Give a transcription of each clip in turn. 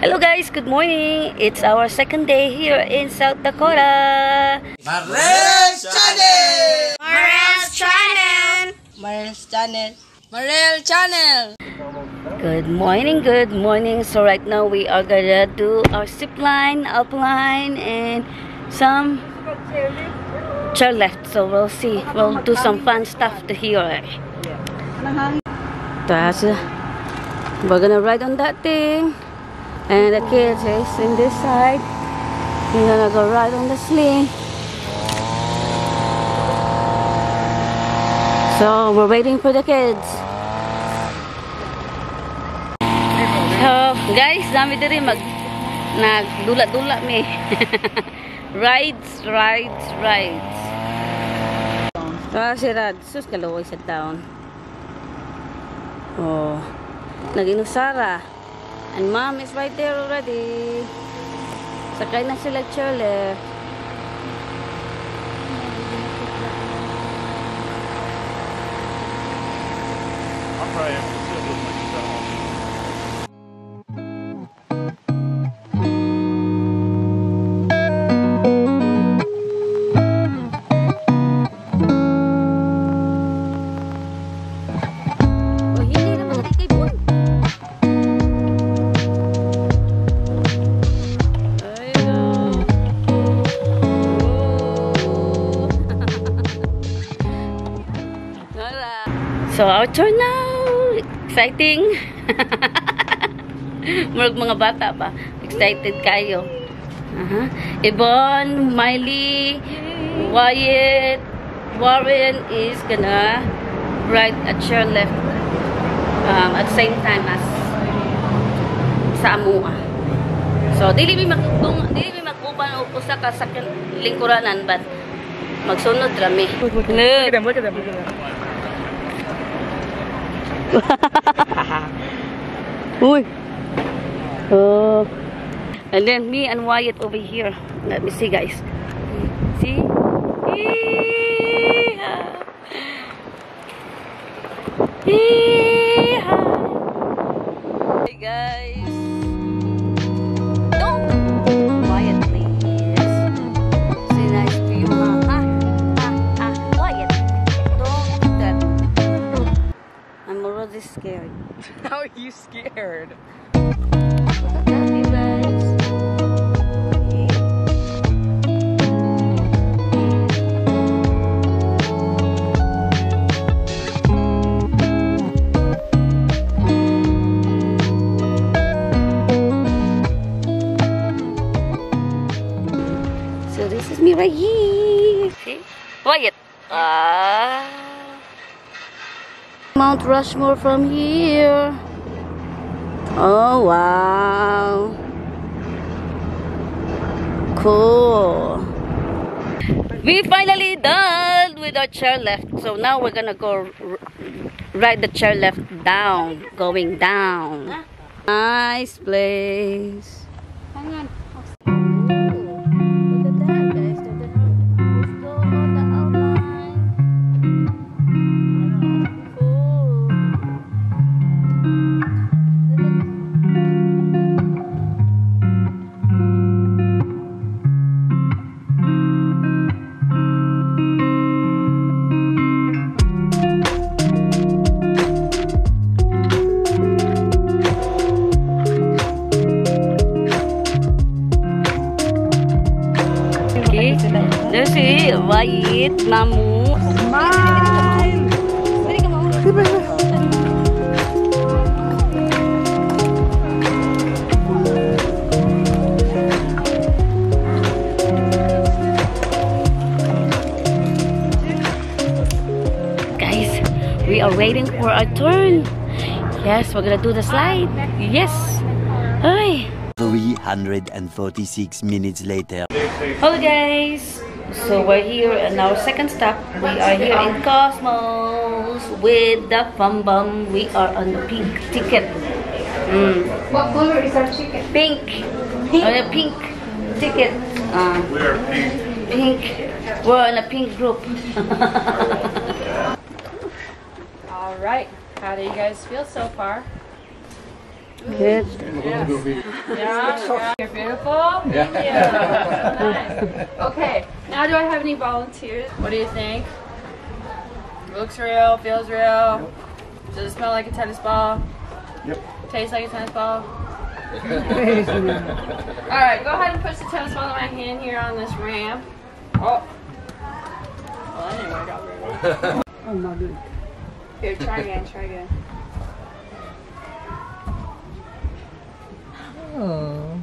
Hello guys, good morning. It's our second day here in South Dakota. Marele's Channel! Marele's Channel! Marele's Channel. Marele Channel! Good morning, good morning. So right now we are gonna do our zip line, alpine, and some chairlift. So we'll see. We'll do some fun stuff to here. That's we're gonna ride on that thing, and the kids is in this side. We're gonna go right on the sling. So we're waiting for the kids. So, guys, dami diri mag nagdula-dula mi. rides, rides, rides. Ah, si Rad. Sus, kalaway sa town. Oh. Nag-inusara. And mom is right there already. Sakay na sila chole. I'll try it. So, our turn now. Exciting. Murag mga bata pa. Excited kayo. Uh-huh. Ibon, Miley, Wyatt, Warren is gonna ride at your left um, at the same time as sa Amua. So, dili mi magdung dili mi maguban og usa ka lingkuranan but magsunod rami. Look at them, look at them, look at them. Uy. Oh. And then me and Wyatt over here. Let me see, guys. See? Hey, guys. How are you scared? Love you guys. So this is me right here. See? Quiet. Ah. Mount Rushmore from here. Oh, wow. Cool. We finally done with our chairlift. So now we're gonna go ride the chairlift down. Going down. Nice place. Wait, Mamu. Smile! Dali ka mo. Guys, we are waiting for our turn. Yes, we're gonna do the slide. Yes. Hi. 346 minutes later. Hello guys! So we're here in our second stop. We are here in Cosmos with the Bum Bum. We are on the pink ticket. Mm. What color is our chicken? Pink. On a pink ticket. Uh, We are pink. pink. We're in a pink group. Alright. How do you guys feel so far? Good. Yeah, you're beautiful. Thank you. nice. Okay, now do I have any volunteers? What do you think? Looks real, feels real. Does it smell like a tennis ball? Yep. Tastes like a tennis ball? Alright, go ahead and push the tennis ball in my hand here on this ramp. Oh. Well, that didn't work out very well. Oh my god. Here, try again, try again. Oh.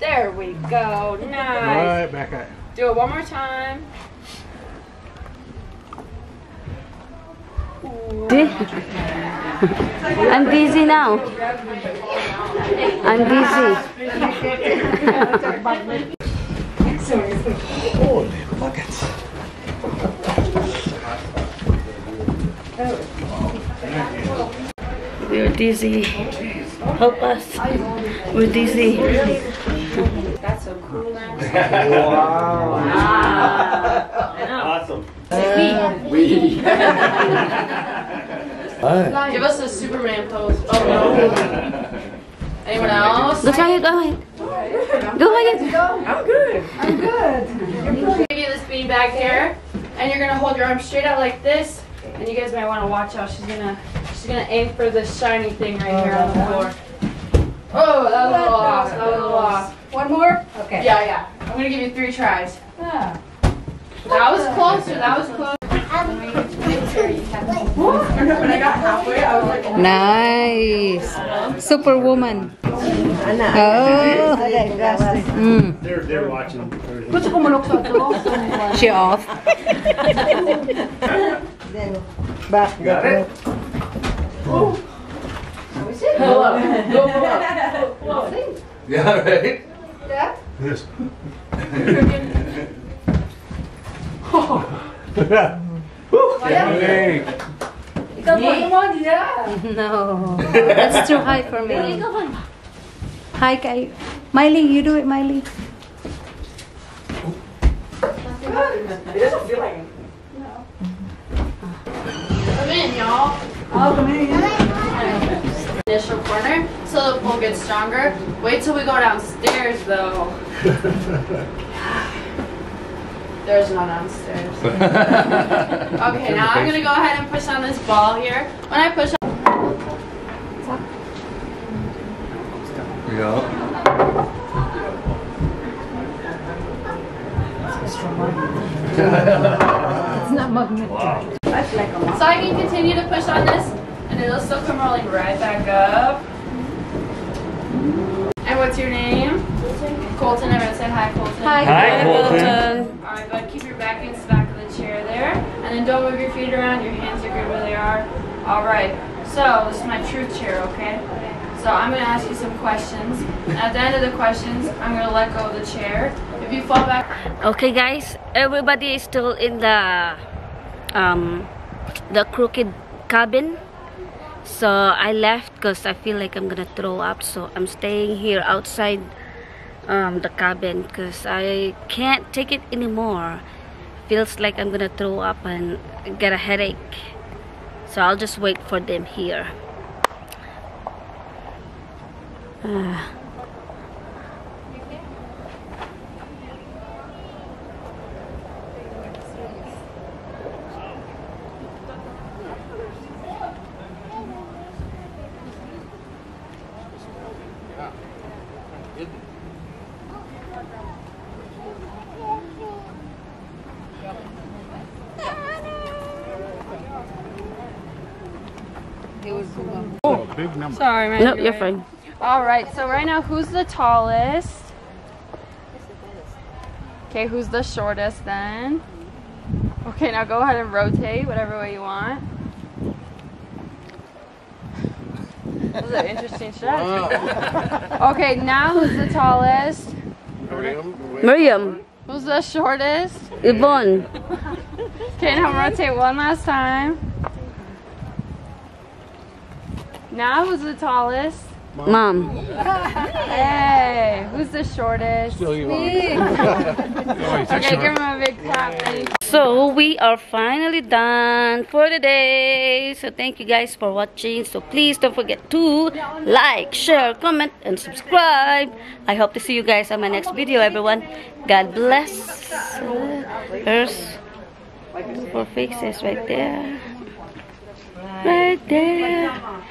There we go. Nice. Right back at Do it one more time. I'm dizzy now. I'm dizzy. Holy buckets. We're dizzy. Help us. We're dizzy. That's so cool, man. Awesome. Give us a Superman pose. Oh no. Anyone else? Go try it. Go ahead. Go ahead. Go. I'm good. I'm good. You're give you this beanbag here, and you're gonna hold your arm straight out like this. And you guys might want to watch out. She's gonna, she's gonna aim for this shiny thing right here on the floor. Oh, that was a little off. That was a little off. One more? Okay. Yeah, yeah. I'm gonna give you three tries. That was closer. That was close. Nice. Superwoman. Oh. Mm. They're they're watching. She off. Got it? Yeah, right? Yeah. Yes. Hey. No. That's too high for me. Hi, Kai. Miley, you do it, Miley. Come in, y'all. Oh, come in. Initial corner, so the pull gets stronger. Wait till we go downstairs, though. There's no downstairs. Okay, now I'm gonna go ahead and push on this ball here. When I push, Yeah. So I can continue to push on this, and it'll still come rolling right back up. And what's your name? Colton. Everyone say hi, Colton. Hi. Hi, Colton. All right, bud, keep your back against the back of the chair there. And then don't move your feet around. Your hands are good where they are. All right. So this is my truth chair, okay? So I'm going to ask you some questions. And at the end of the questions, I'm going to let go of the chair. If you fall back, Okay, guys. Everybody is still in the um the crooked cabin. So I left because I feel like I'm gonna throw up. So I'm staying here outside um, the cabin because I can't take it anymore. Feels like I'm gonna throw up and get a headache. So I'll just wait for them here. Ah. Oh, big number. sorry, man. No, you're fine. All right. So right now, who's the tallest? Okay, who's the shortest then? Okay, now go ahead and rotate whatever way you want. That was an interesting strategy. Okay, now who's the tallest? Miriam. Miriam, Who's the shortest? Yvonne, Okay, now rotate one last time. Now who's the tallest? Mom. Hey, who's the shortest? Still you oh, Okay, give him a big clap. Thanks. So we are finally done for the day. So thank you guys for watching. So please don't forget to like, share, comment, and subscribe. I hope to see you guys on my next video, everyone. God bless. There's four faces right there. Right there.